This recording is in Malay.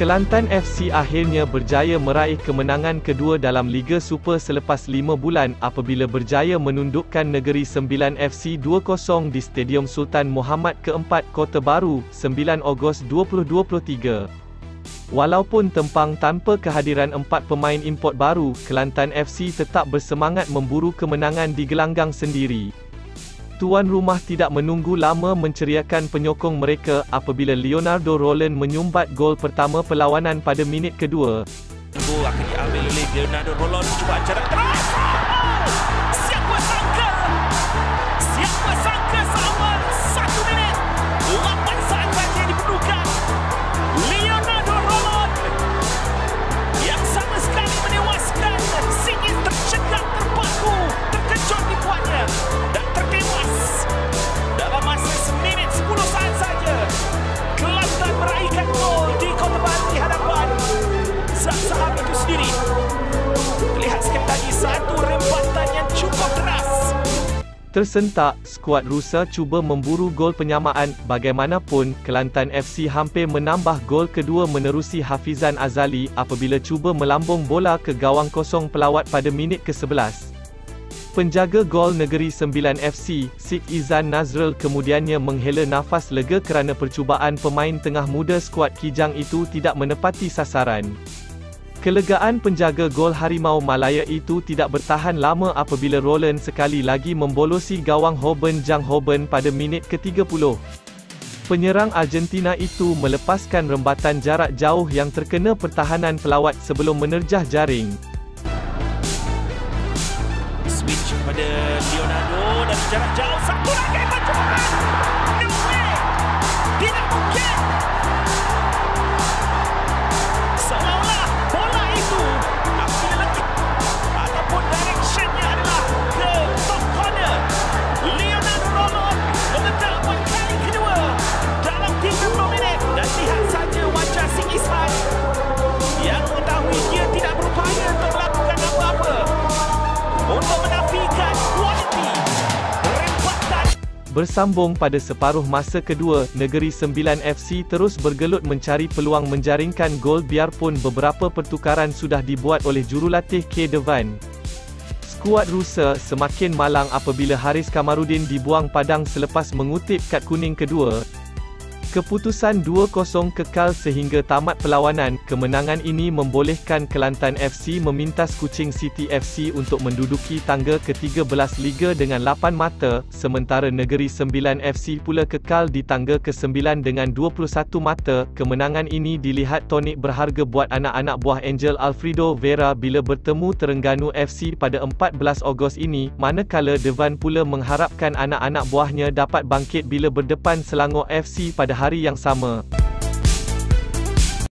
Kelantan FC akhirnya berjaya meraih kemenangan kedua dalam Liga Super selepas 5 bulan apabila berjaya menundukkan Negeri Sembilan FC 2-0 di Stadium Sultan Muhammad keempat Kota Baru, 9 Ogos 2023. Walaupun tempang tanpa kehadiran empat pemain import baru, Kelantan FC tetap bersemangat memburu kemenangan di gelanggang sendiri. Tuan rumah tidak menunggu lama menceriakan penyokong mereka apabila Leonardo Roland menyumbat gol pertama perlawanan pada minit kedua. Gol akan diambil oleh Leonardo Roland cuba jarak keras. Siapa sangka? Siapa sangka satu rempatan yang cukup keras Tersentak, skuad Rusa cuba memburu gol penyamaan, bagaimanapun, Kelantan FC hampir menambah gol kedua menerusi Hafizan Azali apabila cuba melambung bola ke gawang kosong pelawat pada minit ke-11. Penjaga gol Negeri Sembilan FC, Sik Izan Nazrul kemudiannya menghela nafas lega kerana percubaan pemain tengah muda skuad Kijang itu tidak menepati sasaran. Kelegaan penjaga gol Harimau Malaya itu tidak bertahan lama apabila Roland sekali lagi membolosi gawang Hoban Jang Hoban pada minit ke-30. Penyerang Argentina itu melepaskan rembatan jarak jauh yang terkena pertahanan pelawat sebelum menerjah jaring. Switch pada Leonardo dan jarak jauh satu lagi yang mengetahui dia tidak berupaya untuk melakukan apa-apa untuk menafikan kualiti rempatan Bersambung pada separuh masa kedua, Negeri Sembilan FC terus bergelut mencari peluang menjaringkan gol biarpun beberapa pertukaran sudah dibuat oleh jurulatih K. Devan. Skuad Rusa semakin malang apabila Haris Kamarudin dibuang padang selepas mengutip kad kuning kedua. Keputusan 2-0 kekal sehingga tamat perlawanan. Kemenangan ini membolehkan Kelantan FC memintas Kuching City FC untuk menduduki tangga ke-13 Liga dengan 8 mata, sementara Negeri Sembilan FC pula kekal di tangga ke-9 dengan 21 mata. Kemenangan ini dilihat tonik berharga buat anak-anak buah Angel Alfredo Vera bila bertemu Terengganu FC pada 14 Ogos ini, manakala Devan pula mengharapkan anak-anak buahnya dapat bangkit bila berdepan Selangor FC pada hari yang sama.